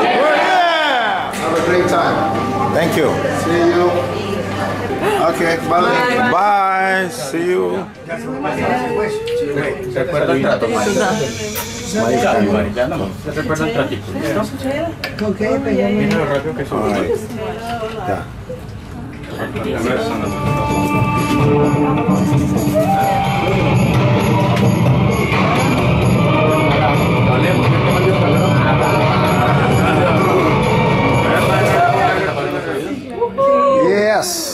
Yeah. Have a great time. Thank you. See you. Okay, bye. Bye. See you. Recuerda el trato, Mari. Ya, Mari, ya no. Recuerda el tratito. ¿Listo? ¿Con qué? Pero Mira lo rápido que son. Ya. Ya. Yes.